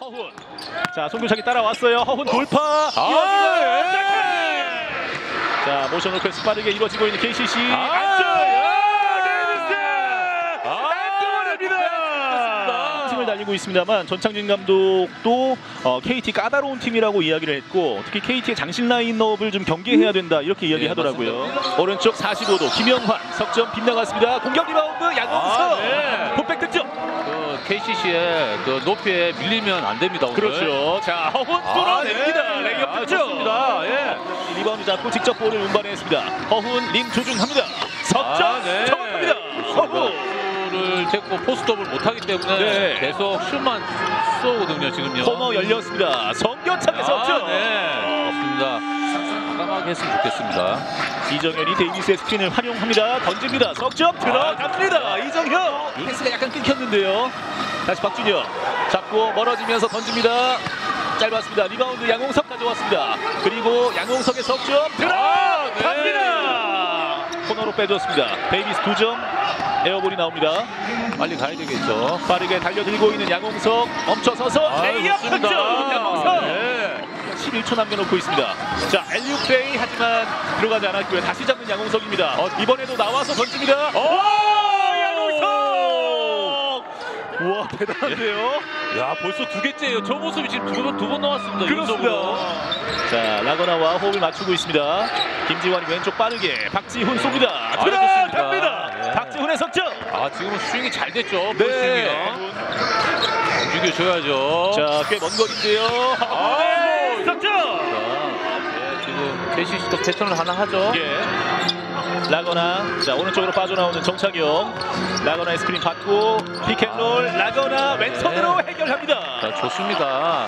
허훈. 자, 송교창이 따라왔어요. 허훈 돌파. 아. 예. 자, 자, motion offense 빠르게 이루어지고 있는 KCC. 아, 안쪽. 예. 데이비스. 아, 팀을 달리고 있습니다만 전창진 감독도 어, KT 까다로운 팀이라고 이야기를 했고 특히 KT의 장신 라인업을 좀 경계해야 된다 이렇게 이야기하더라고요. 오른쪽 45도 김영환 석점 빗나갔습니다. 공격 리바운드 양홍석 아, 네. putback 득점. 그 KCC의 그 높이에 밀리면 안 됩니다. 오늘. 그렇죠. 자 허훈 아, 뚫어냅니다. 네. 레이업 아. 좋습니다. 예. 리바운드 잡고 직접 볼을 운반했습니다. 허훈 림 조준합니다. 석점 아, 네. 정확합니다. 허훈. 를 됐고 post-up을 못하기 때문에 네. 계속 슛만 쏘거든요 지금요. 코너 열렸습니다. 송교창의 석점. 아, 네. 좋습니다. 과감하게 했으면 좋겠습니다. 이정현이 데이비스의 스크린을 활용합니다. 던집니다. 석점 들어갑니다. 이정현. 패스가 약간 끊겼는데요. 다시 박준혁 잡고 멀어지면서 던집니다. 짧았습니다. 리바운드 양홍석 가져왔습니다. 그리고 양홍석의 석점 들어갑니다. 코너로 빼줬습니다. 데이비스 두 점. air ball이 나옵니다. 빨리 가야 되겠죠. 빠르게 달려들고 있는 양홍석 멈춰서서 아, 레이업. 득점 양홍석. 네. 11초 남겨놓고 있습니다. 자, alley-oop 플레이 하지만 들어가지 않았고요. 다시 잡는 양홍석입니다. 어, 이번에도 나와서 던집니다. 오! 양홍석! 우와, 대단한데요? 야 벌써 두 개째예요. 저 모습이 지금 두번 두 번 나왔습니다. 그렇습니다. 자, 라거나와 호흡을 맞추고 있습니다. 김지환이 왼쪽 빠르게 박지훈 쏩니다. 아, 들어갑니다. 좋습니다. 예. 박지훈의 석점. 아 지금은 스윙이 잘 됐죠. 네. 볼 스윙이요. 움직여줘야죠. 자, 꽤 먼 거리인데요. 아, 네, 석점. 예, 지금 KCC도 패턴을 하나 하죠. 예. 라건아 자 오른쪽으로 빠져나오는 정창영 라건아의 스크린 받고 pick and roll 라건아 왼손으로 해결합니다 자, 좋습니다.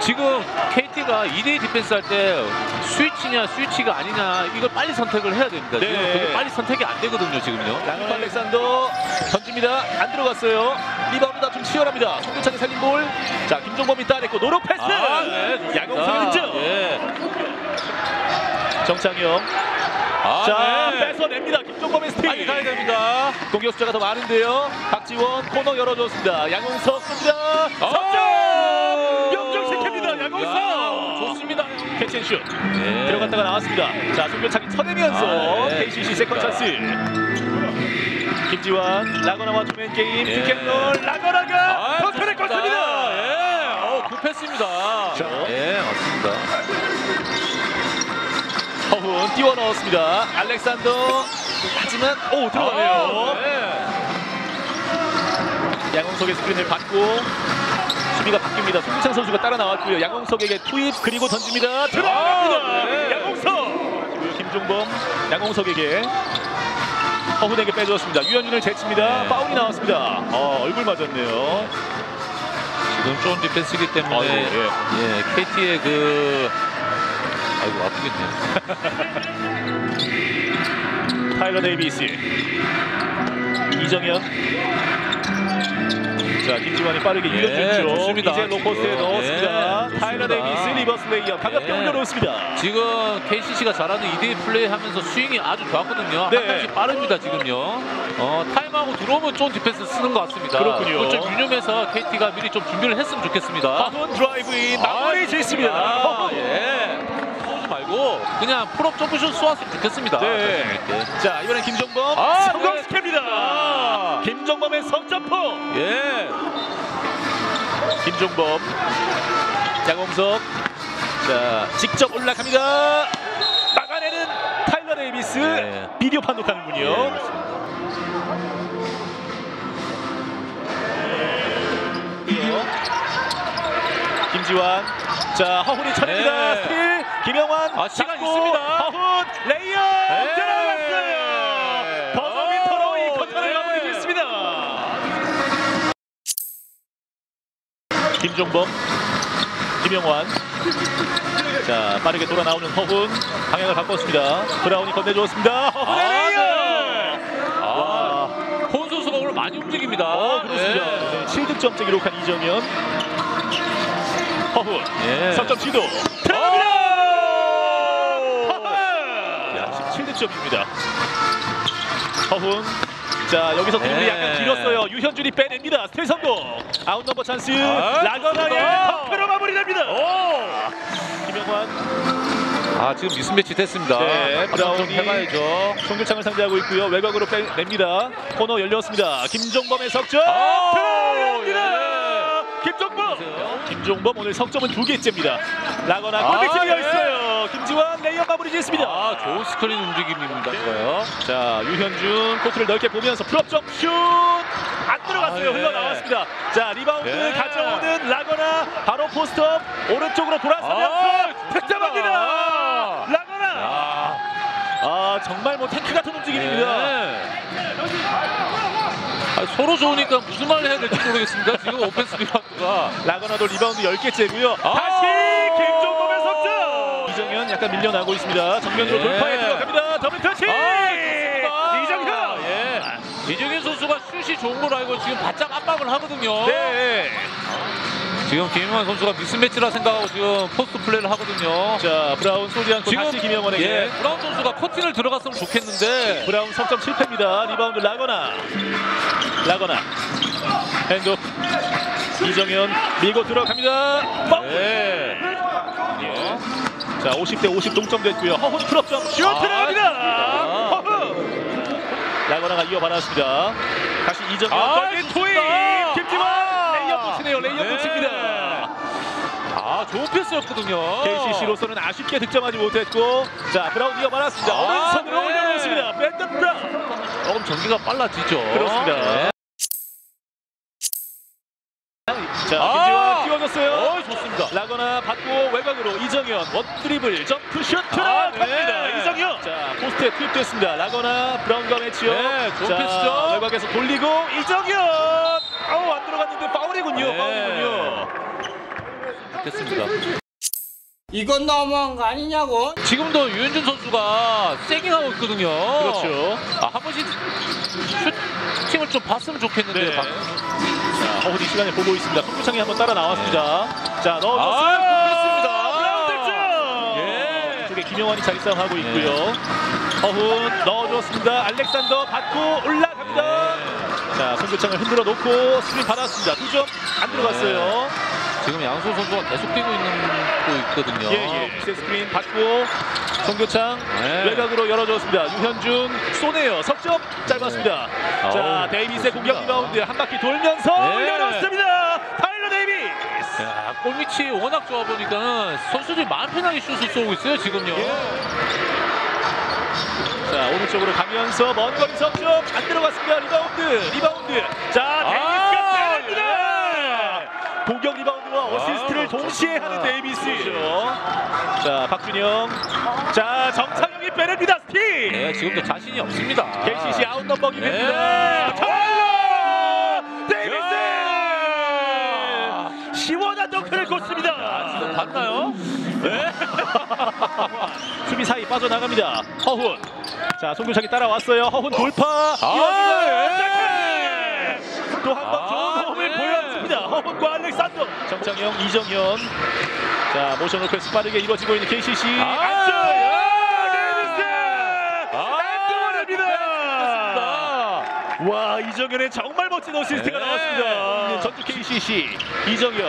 지금 KT가 2대2 디펜스 할 때 스위치냐 스위치가 아니냐 이걸 빨리 선택을 해야 됩니다. 네. 지금 그게 빨리 선택이 안 되거든요, 지금요. 라건아 알렉산더 던집니다 안 들어갔어요 리바운드 다툼 치열합니다 송교창의 살린 볼 자 김종범이 따냈고 no-look 패스 아, 네. 양홍석의 득점 예. 정창영 아, 자 네. 뺏어냅니다 김종범의 빨리 가야 됩니다. 공격 숫자가 더 많은데요 박지원 코너 열어줬습니다 양홍석 쏩니다 아! 석점 역전시킵니다 야, 양홍석 좋습니다. catch and shoot 예. 들어갔다가 나왔습니다. 자, 송교창이 쳐내면서 아, 네. KCC second chance. 김지완, 라건아와 two-man game, 예. pick and roll, 라건아가 아, 버튼을 좋습니다. 껐습니다. 예, 어, 급했습니다. 자. 예, 맞습니다. 허훈 띄워 넣었습니다. 알렉산더 하지만 오 들어가네요. 아, 네. 양홍석의 스크린을 받고 수비가 바뀝니다. 송창 선수가 따라 나왔고요. 양홍석에게 투입 그리고 던집니다. 들어갑니다. 아, 네. 양홍석. 김종범 양홍석에게 허훈에게 빼주었습니다. 유현준을 제칩니다. 네. 파울이 나왔습니다. 어, 얼굴 맞았네요. 지금 좋은 디펜스이기 때문에 아이고, 예. 예, KT의 그 아이고 아프겠네요. 타일러 데이비스 이정현 자 김지완이 빠르게 예, 쪽 좋습니다. 이제 low post에 지금. 넣었습니다 예, 좋습니다. 데이비스 reverse 레이업 가볍게 예. 올려놓습니다 지금 KCC가 잘하는 2대2 플레이 하면서 스윙이 아주 좋았거든요. 네. 한 단씩 빠릅니다, 지금요. 어, 타임하고 들어오면 좋은 디펜스 쓰는 것 같습니다. 그렇군요. 좀 유념해서 KT가 미리 좀 준비를 했으면 좋겠습니다. 허훈 드라이브인 마무리 아, 짓습니다 아. 예. 말고 그냥 pull-up 점프슛 쏘았으면 좋겠습니다. 네. 자 이번엔 김종범 아, 성공시킵니다 아. 김종범의 석점포 예. 김종범 양홍석 자 직접 올라갑니다 막아내는 타일러 데이비스 네. 비디오 판독하는군요 예. 김지완 자 허훈이 쳐냅니다 네. 스틸 김영환 아, 시간 있습니다. 허훈 레이업 네. 들어갔어요 김종범 김영환 자 빠르게 돌아 나오는 허훈 방향을 바꿨습니다 브라운이 건네주었습니다 허훈의 아, 레이업 네. 아, 허훈 선수가 오늘 많이 움직입니다. 어, 그렇습니다. 예. 네, 7득점째 기록한 이정현. 허훈. 예. 석점 시도. 들어갑니다. 허훈. 야, 17득점입니다. 허훈. 자 여기서 드리블이 네. 약간 길었어요. 유현준이 빼냅니다. 스틸 성공. outnumber 찬스. 아, 라건아의 덩크로 마무리됩니다. 오. 김영환. 아 지금 미스 매치 됐습니다. 네, 브라운이 해봐야죠. 송교창을 상대하고 있고요. 외곽으로 빼냅니다. 코너 열렸습니다. 김종범의 석점 아! 들어갑니다. 예. 김종범. 김종범 오늘 석점은 두 개째입니다. 라건아 골밑이 아, 예. 비어 네. 있어요. 김지완 레이업 마무리 짓습니다. 아 좋은 스크린 움직임입니다. 이거요. 자 유현준 코트를 넓게 보면서 pull-up 점프 슛! 안 들어갔어요. 아, 예. 흘러나왔습니다. 자 리바운드 예. 가져오는 라건아 바로 post up 오른쪽으로 돌아서면서 아, 득점합니다. 좋습니다. 라건아. 아, 아 정말 뭐 탱크 같은 움직임입니다. 네. 아, 서로 좋으니까 무슨 말을 해야 될지 모르겠습니다. 지금 오펜스 리바운드가 라건아도 리바운드 10개째고요. 아! 다시. 이정현 약간 밀려나고 있습니다. 정면으로 예. 돌파해 들어갑니다. double clutch. 아, 이정현. 예. 이정현 선수가 슛이 좋은 걸 알고 지금 바짝 압박을 하거든요. 네. 지금 김영환 선수가 mismatch라 생각하고 지금 포스트 플레이를 하거든요. 자 브라운 쏘지 않고 다시 김영환에게. 예, 브라운 선수가 커팅을 들어갔으면 좋겠는데 브라운 석점 실패입니다. 리바운드 라건아. 라건아. handoff. 이정현 밀고 들어갑니다. 예. 자 50대 50 동점 됐고요. 허훈 pull-up 점프 슛 아, 들어갑니다. 좋습니다. 허훈. 라건아가 이어받았습니다. 다시 이정현 아. 김지완 아. 레이업 붙이네요. 레이업 네. 붙입니다. 아 좋은 패스였거든요. KCC로서는 아쉽게 득점하지 못했고 자 브라운 이어받았습니다. 아, 오른손으로 네. 올려놓습니다. 브랜든 브라운. 조금 전개가 빨라지죠. 그렇습니다. 네. 자 띄워 줬어요. 어, 좋습니다. 라건아 받고 외곽으로 이정현 one 드리블 점프 슛 들어갑니다. 네. 이정현. 자 포스트에 투입됐습니다. 라건아 브라운과 매치요. 네, 좋은 패스죠. 외곽에서 돌리고 이정현. 아우 안 들어갔는데 파울이군요. 네. 파울이군요. 됐습니다. 이건 너무한 거 아니냐고. 지금도 유현준 선수가 세깅하고 있거든요. 그렇죠. 아, 한 번씩 슈팅을 좀 봤으면 좋겠는데요. 네. 자 허훈이 시간을 보고 있습니다. 송구창이 한번 따라 나왔습니다. 자 넣어줬어요. 아, 득점. 예. 쪽에 김영환이 자리 싸움 하고 있고요. 허훈 넣어줬습니다. 알렉산더 받고 올라갑니다. 자 송교창을 흔들어 놓고 스윙 받았습니다. 두 점 안 들어갔어요. 지금 양소 선수가 계속 뛰고 있는 거 있거든요. 예예. 예. 스크린 받고 송교창 네. 외곽으로 열어줬습니다. 유현준 쏘네요. 석점 짧았습니다. 자 아우, 데이비스의 공격 좋습니다. 리바운드 한 바퀴 돌면서 네. 올려놓습니다. 타일러 데이비스. 야, 골밑이 워낙 좋아 보니까 선수들이 마음 편하게 슛을 쏘고 있어요, 지금요. 예. 자 오른쪽으로 가면서 먼 거리 석점 안 들어갔습니다. 리바운드 리바운드. 자 데이비스가 아, 때립니다. 예. 공격 리바운드와 어시스트를 아, 동시에. 하는 데이비스. 자 박준영. 자 정창영이 빼냅니다. 스틸. 네, 지금도 자신이 없습니다. KCC outnumber 네. 기회입니다. 타일러 데이비스. 야. 시원한 덩크를 아, 꽂습니다. 지금 봤나요? 네. 수비 사이 빠져나갑니다. 허훈. 자, 송교창이 따라왔어요. 허훈 돌파. 아, 예. 또한번 아, 좋은 호흡을 네. 허훈과 알렉산더. 정창영, 이정현. 자, motion offense 빠르게 이루어지고 있는 KCC. 아. 데이비스. 아, 안쪽입니다. 와, 이정현의 정말 멋진 어시스트가 네. 나왔습니다. 전주 KCC. 이정현.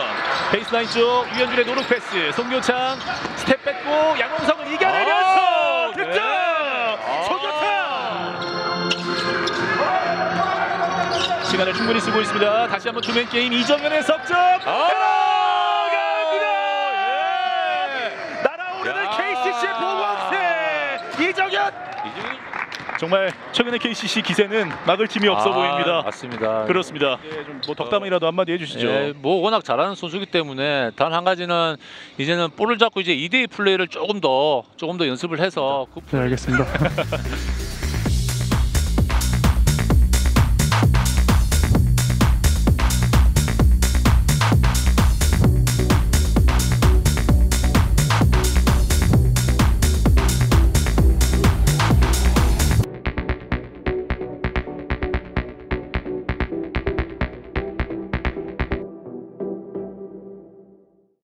베이스라인 쪽 유현준의 no-look 패스. 송교창 스텝 뺏고 양홍석을 이겨내면서 시간을 충분히 쓰고 있습니다. 다시 한번 two-man game 이정현의 석점 아. 들어갑니다. 예. 날아오르는 야. KCC의 보고학생 이정현. 정말 최근에 KCC 기세는 막을 팀이 없어 아, 보입니다. 맞습니다. 그렇습니다. 예, 좀뭐 덕담이라도 한마디 해주시죠. 예, 뭐 워낙 잘하는 선수기 때문에 단 한 가지는 이제는 볼을 잡고 이제 2대2 플레이를 조금 더 조금 더 연습을 해서 그 네, 알겠습니다.